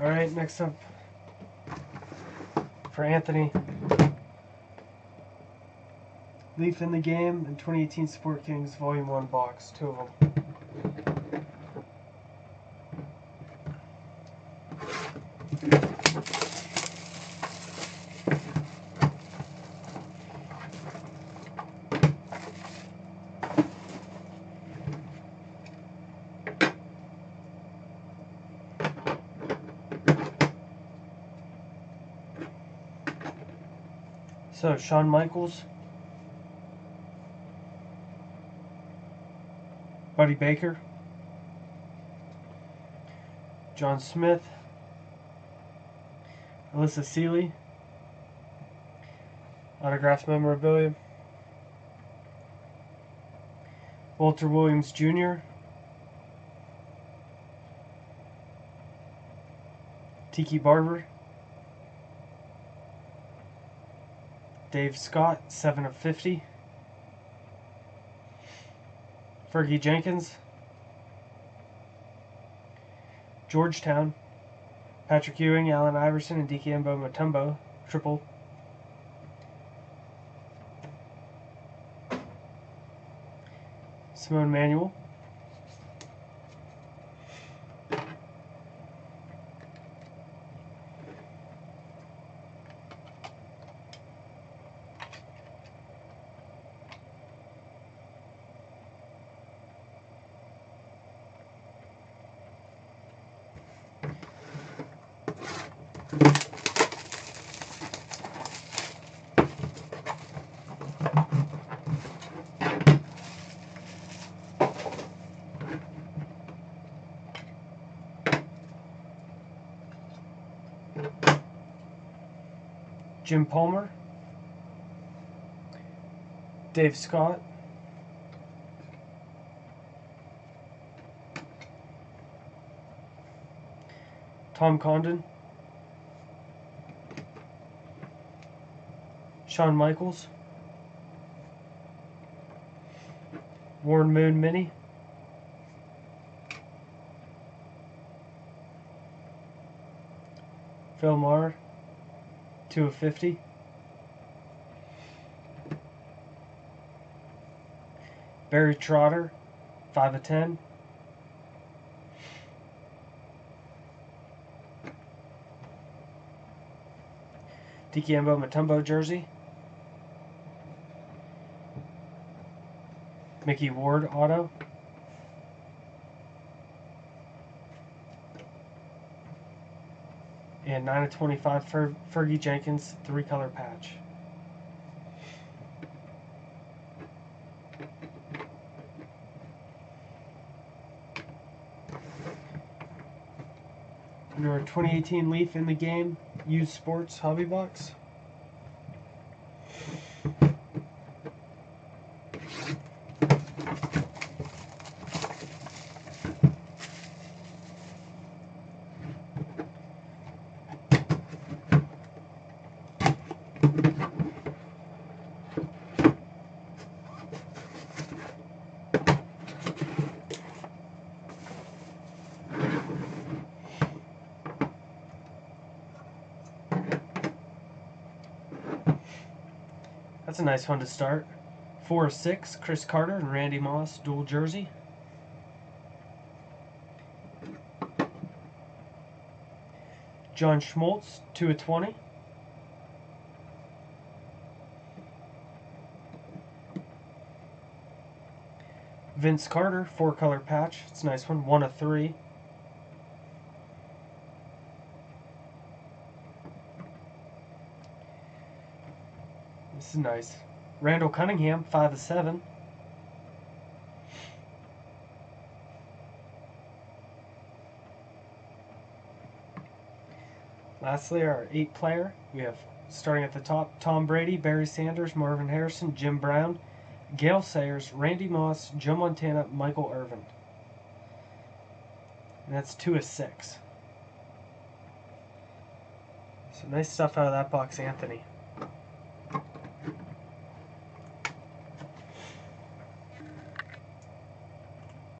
All right, next up for Anthony. Leaf in the Game and 2018 Sport Kings Volume 1 box, two of them. So, Shawn Michaels, Buddy Baker, John Smith, Allysa Seely, autographed memorabilia, Walter Williams Jr., Tiki Barber, Dave Scott, 7 of 50. Fergie Jenkins. Georgetown. Patrick Ewing, Allen Iverson, and Dikembe Mutombo. Triple. Simone Manuel. Jim Palmer, Dave Scott, Tom Condon, Shawn Michaels, Warren Moon Mini, Phil Mahre, 2 of 50. Barry Trotter, 5 of 10. Dikembe Mutombo jersey. Micky Ward auto. and 9 of 25 Fer- Fergie Jenkins three color patch. Under our 2018 Leaf in the game, used sports hobby box. That's a nice one to start. Four six, Cris Carter and Randy Moss, dual jersey. John Smoltz, two of twenty. Vince Carter, four color patch. It's a nice one. One of three. This is nice. Randall Cunningham, 5 of 7. Lastly, our eight player. We have starting at the top Tom Brady, Barry Sanders, Marvin Harrison, Jim Brown, Gale Sayers, Randy Moss, Joe Montana, Michael Irvin. And that's two of six. So nice stuff out of that box, Anthony.